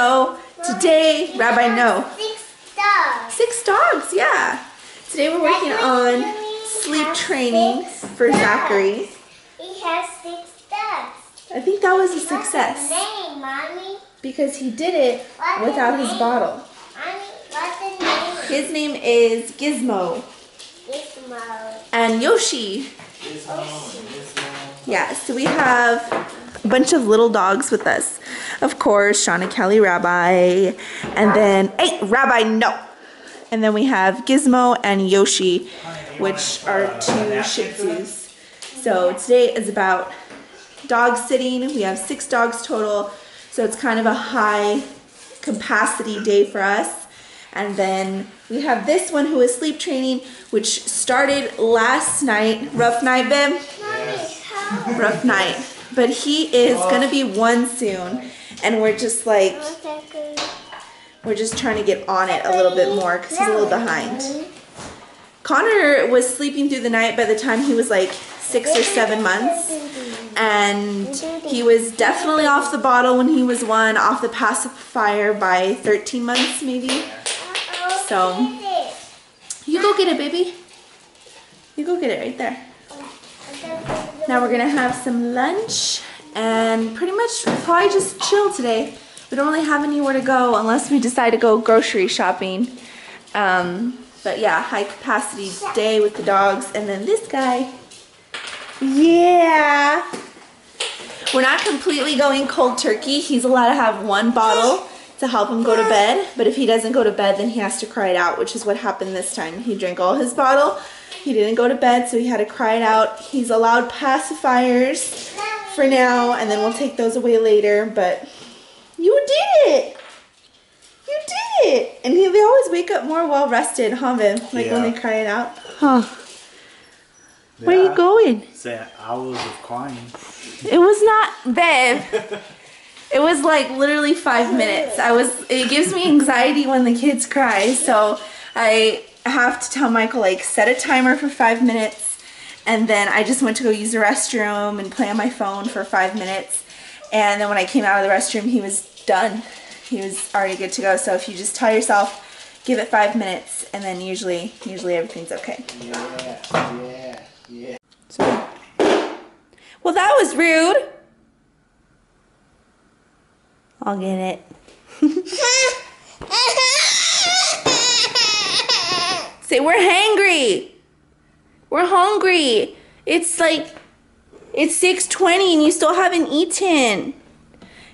So today, Rabbi, no. Six dogs. Six dogs, yeah. Today we're working on sleep training for Zachary. He has six dogs. I think that was a What's success his name, Mommy? because he did it without his bottle. Mommy, what's his name? His name is Gizmo Gizmo. and Yoshi. Yeah, so we have a bunch of little dogs with us. Of course, Shauna Kelly Rabbi, and then, hey, Rabbi, no. And then we have Gizmo and Yoshi, which are two Shih Tzus. So today is about dog sitting. We have six dogs total, so it's kind of a high capacity day for us. And then we have this one who is sleep training, which started last night. Rough night, babe? Mommy, how? rough night. But he is gonna be one soon, and we're just like we're just trying to get on it a little bit more because he's a little behind. Connor was sleeping through the night by the time he was like six or seven months, and he was definitely off the bottle when he was one, off the pacifier by 13 months maybe. So you go get it, baby. You go get it right there. Now we're gonna have some lunch and pretty much probably just chill today. We don't really have anywhere to go unless we decide to go grocery shopping. Um, but yeah, high capacity day with the dogs. And then this guy, yeah. We're not completely going cold turkey. He's allowed to have one bottle to help him go to bed. But if he doesn't go to bed, then he has to cry it out, which is what happened this time. He drank all his bottle. He didn't go to bed, so he had to cry it out. He's allowed pacifiers for now, and then we'll take those away later. But you did it! You did it! And he, they always wake up more well rested, huh, Viv? Like when they cry it out. Huh. Where are you going? Say hours of crying. It was not, babe. It was like literally five minutes. I was. It gives me anxiety when the kids cry, so I have to tell Michael like set a timer for five minutes, and then I just went to go use the restroom and play on my phone for five minutes, and then when I came out of the restroom, he was done. He was already good to go. So if you just tell yourself, give it five minutes, and then usually, usually everything's okay. Yeah, yeah, yeah. So, well, that was rude. I'll get it. Say we're hangry. We're hungry. It's like it's 6:20 and you still haven't eaten.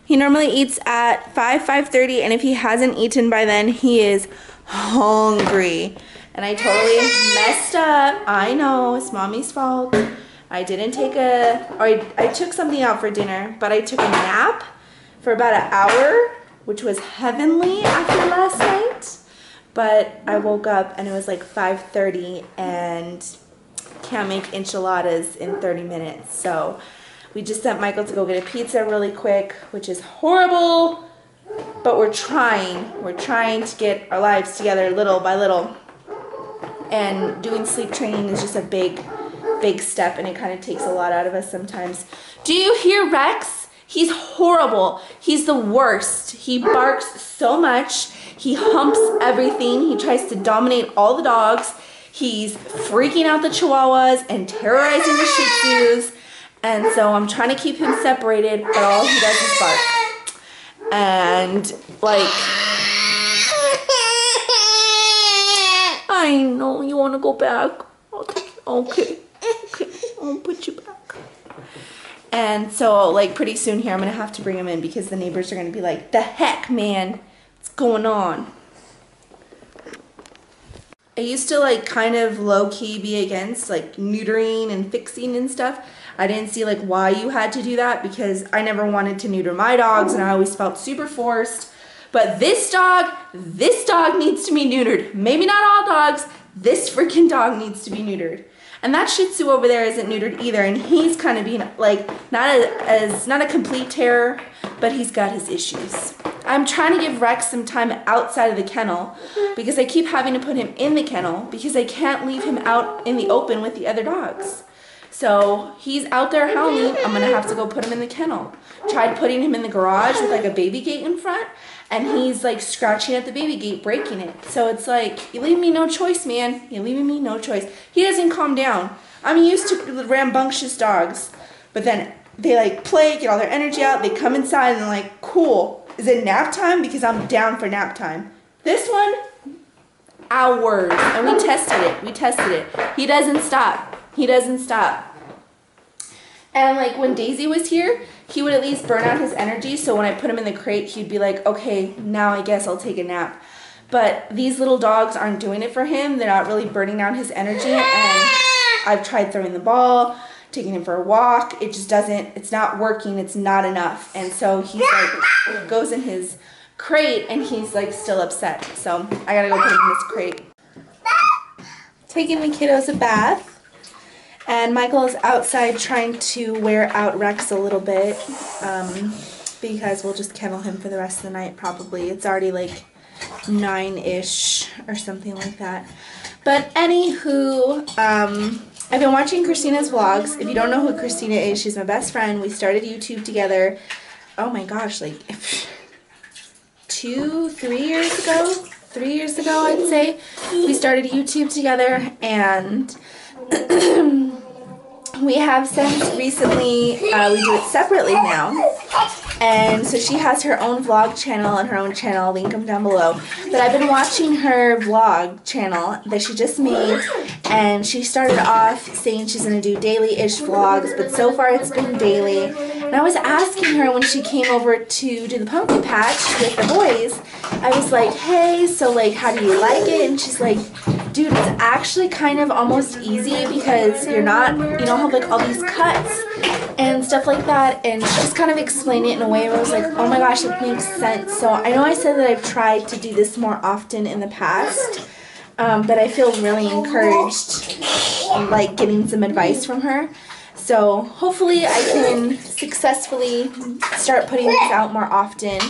He normally eats at 5 5:30 and if he hasn't eaten by then, he is hungry. And I totally messed up. I know, it's mommy's fault. I didn't take a or I, I took something out for dinner, but I took a nap for about an hour, which was heavenly after last night. But I woke up and it was like 5:30 and can't make enchiladas in 30 minutes. So we just sent Michael to go get a pizza really quick, which is horrible, but we're trying. We're trying to get our lives together little by little. And doing sleep training is just a big, big step, and it kind of takes a lot out of us sometimes. Do you hear Rex? He's horrible. He's the worst. He barks so much. He humps everything. He tries to dominate all the dogs. He's freaking out the chihuahuas and terrorizing the shih tzus. And so I'm trying to keep him separated, but all he does is bark. And like, I know you want to go back. You. Okay, okay, I'll put you back. And so, like, pretty soon here, I'm gonna have to bring him in because the neighbors are gonna be like, "The heck, man, what's going on?" I used to like kind of low key be against like neutering and fixing and stuff. I didn't see like why you had to do that because I never wanted to neuter my dogs and I always felt super forced. But this dog, this dog needs to be neutered. Maybe not all dogs, this freaking dog needs to be neutered. And that Shih Tzu over there isn't neutered either, and he's kind of being like not a, as not a complete terror, but he's got his issues. I'm trying to give Rex some time outside of the kennel because I keep having to put him in the kennel because I can't leave him out in the open with the other dogs. So he's out there howling. I'm gonna have to go put him in the kennel. Tried putting him in the garage with like a baby gate in front, and he's like scratching at the baby gate, breaking it. So it's like, you leave me no choice, man. You're leaving me no choice. He doesn't calm down. I'm used to rambunctious dogs, but then they like play, get all their energy out, they come inside and they're like, cool. Is it nap time? Because I'm down for nap time. This one, hours. And we tested it. We tested it. He doesn't stop. He doesn't stop. And like when Daisy was here, he would at least burn out his energy. So when I put him in the crate, he'd be like, okay, now I guess I'll take a nap. But these little dogs aren't doing it for him. They're not really burning down his energy. And I've tried throwing the ball, taking him for a walk. It just doesn't, it's not working. It's not enough. And so he like, goes in his crate and he's like still upset. So I gotta go put him in this crate. Taking the kiddos a bath. And Michael is outside trying to wear out Rex a little bit um, because we'll just kennel him for the rest of the night probably. It's already like nine-ish or something like that. But anywho, um, I've been watching Christina's vlogs. If you don't know who Christina is, she's my best friend. We started YouTube together. Oh my gosh, like two, three years ago? Three years ago, I'd say. We started YouTube together and we have since recently, uh, we do it separately now. And so she has her own vlog channel and her own channel, link them down below. But I've been watching her vlog channel that she just made and she started off saying she's going to do daily-ish vlogs, but so far it's been daily. And I was asking her when she came over to do the pumpkin patch with the boys, I was like, hey, so like how do you like it? And she's like, dude, it's actually kind of almost easy because you're not, you don't have like all these cuts and stuff like that. And she just kind of explained it in a way where I was like, oh my gosh, it makes sense. So I know I said that I've tried to do this more often in the past, um, but I feel really encouraged, like getting some advice from her. So hopefully I can successfully start putting this out more often.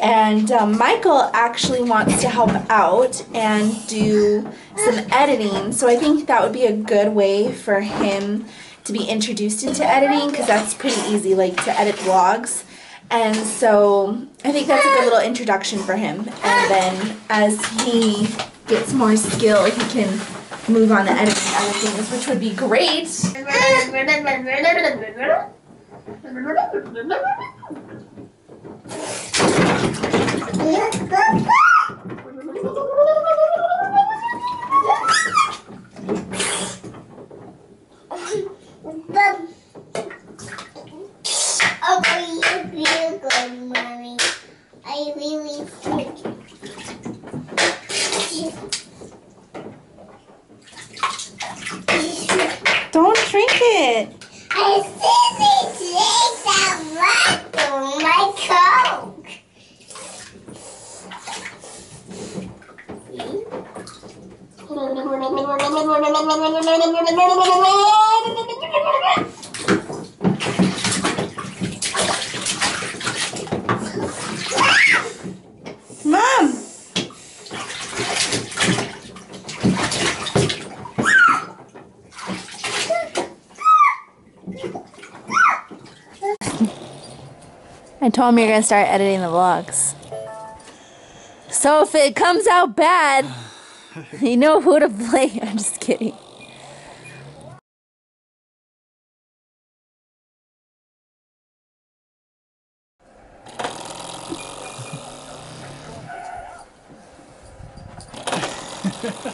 And um, Michael actually wants to help out and do some editing. So I think that would be a good way for him to be introduced into editing because that's pretty easy, like to edit vlogs. And so I think that's a good little introduction for him. And then as he gets more skill, he can move on to editing other things, which would be great. Oh, you feel good, mommy. I really feel Don't drink it. I see me take that rock on my coke. Mom! I told him you're gonna start editing the vlogs. So if it comes out bad, you know who to blame. I'm just kidding.